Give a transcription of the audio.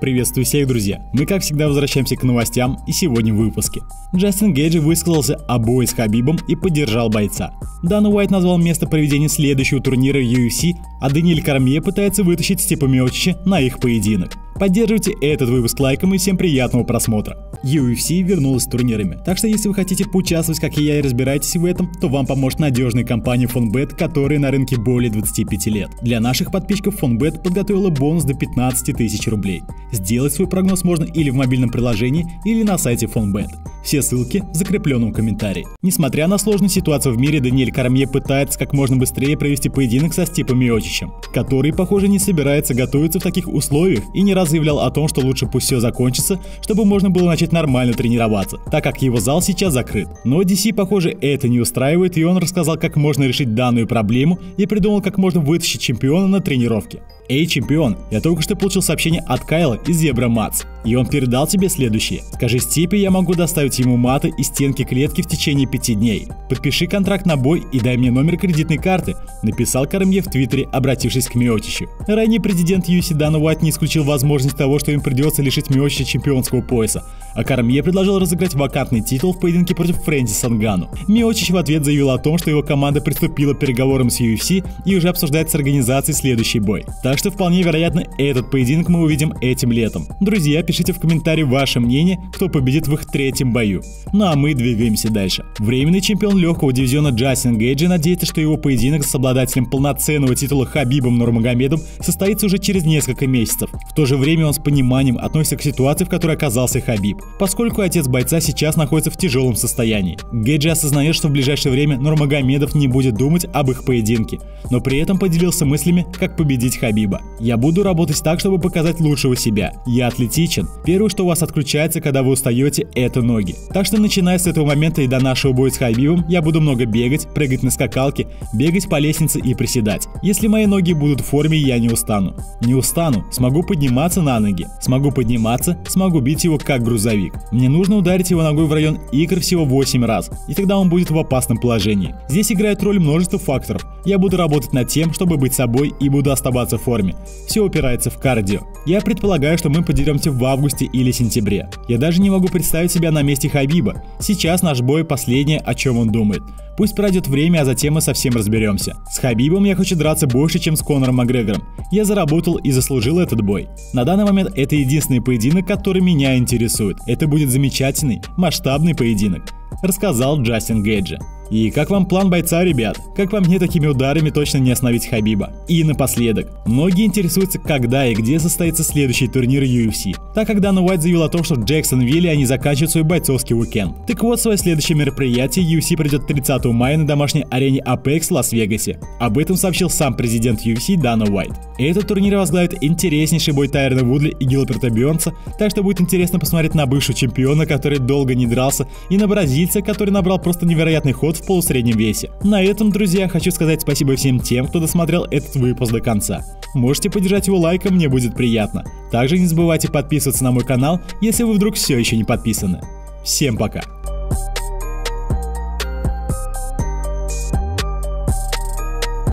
Приветствую всех, друзья! Мы, как всегда, возвращаемся к новостям, и сегодня в выпуске. Джастин Гейджи высказался о бое с Хабибом и поддержал бойца. Дан Уайт назвал место проведения следующего турнира UFC, а Даниэль Кармье пытается вытащить Степа Миочича на их поединок. Поддерживайте этот выпуск лайком и всем приятного просмотра. UFC вернулась с турнирами, так что если вы хотите поучаствовать, как и я, и разбираетесь в этом, то вам поможет надежная компания FonBet, которая на рынке более 25 лет. Для наших подписчиков FonBet подготовила бонус до 15 тысяч рублей. Сделать свой прогноз можно или в мобильном приложении, или на сайте FonBet. Все ссылки в закрепленном комментарии. Несмотря на сложную ситуацию в мире, Даниэль Кармье пытается как можно быстрее провести поединок со Степом Миочичем, который, похоже, не собирается готовиться в таких условиях и не раз заявлял о том, что лучше пусть все закончится, чтобы можно было начать нормально тренироваться, так как его зал сейчас закрыт. Но DC, похоже, это не устраивает, и он рассказал, как можно решить данную проблему и придумал, как можно вытащить чемпиона на тренировке. Эй, чемпион, я только что получил сообщение от Кайла из Зебра Матс, и он передал тебе следующее. Скажи Степе, я могу доставить ему маты и стенки клетки в течение пяти дней. Подпиши контракт на бой и дай мне номер кредитной карты, написал Кармье в Твиттере, обратившись к Миотичу. Ранее президент Юси Дан Уайт не исключил возможность того, что им придется лишить Миотича чемпионского пояса, а Кармье предложил разыграть вакантный титул в поединке против Фрэнсиса Нгану. Миотич в ответ заявил о том, что его команда приступила к переговорам с UFC и уже обсуждает с организацией следующий бой. Так что вполне вероятно этот поединок мы увидим этим летом. Друзья, пишите в комментарии ваше мнение, кто победит в их третьем бою. Ну а мы двигаемся дальше. Временный чемпион легкого дивизиона Джастин Гейджи надеется, что его поединок с обладателем полноценного титула Хабибом Нурмагомедом состоится уже через несколько месяцев. В то же время он с пониманием относится к ситуации, в которой оказался Хабиб, поскольку отец бойца сейчас находится в тяжелом состоянии. Гейджи осознает, что в ближайшее время Нурмагомедов не будет думать об их поединке, но при этом поделился мыслями, как победить Хабиба. Я буду работать так, чтобы показать лучшего себя. Я атлетичен. Первое, что у вас отключается, когда вы устаете, это ноги. Так что начиная с этого момента и до нашего боя с Хабибом, я буду много бегать, прыгать на скакалке, бегать по лестнице и приседать. Если мои ноги будут в форме, я не устану. Не устану, смогу подниматься на ноги. Смогу подниматься, смогу бить его как грузовик. Мне нужно ударить его ногой в район икр всего 8 раз, и тогда он будет в опасном положении. Здесь играет роль множество факторов. Я буду работать над тем, чтобы быть собой и буду оставаться в форме. Все упирается в кардио. Я предполагаю, что мы подеремся в августе или сентябре. Я даже не могу представить себя на месте Хабиба. Сейчас наш бой последнее, о чем он думает. Пусть пройдет время, а затем мы совсем разберемся. С Хабибом я хочу драться больше, чем с Конором Макгрегором. Я заработал и заслужил этот бой. На данный момент это единственный поединок, который меня интересует. Это будет замечательный, масштабный поединок. Рассказал Джастин Гейджи. И как вам план бойца, ребят? Как по мне, такими ударами точно не остановить Хабиба. И напоследок, многие интересуются, когда и где состоится следующий турнир UFC. Так как Дана Уайт заявил о том, что в Джексонвилле они заканчивают свой бойцовский уикенд. Так вот, свое следующее мероприятие UFC придет 30 мая на домашней арене Apex в Лас-Вегасе. Об этом сообщил сам президент UFC Дана Уайт. Этот турнир возглавит интереснейший бой Тайрона Вудли и Гилберта Бионса, так что будет интересно посмотреть на бывшего чемпиона, который долго не дрался, и на бразильца, который набрал просто невероятный ход в полусреднем весе. На этом, друзья, хочу сказать спасибо всем тем, кто досмотрел этот выпуск до конца. Можете поддержать его лайком, мне будет приятно. Также не забывайте подписываться на мой канал, если вы вдруг все еще не подписаны. Всем пока!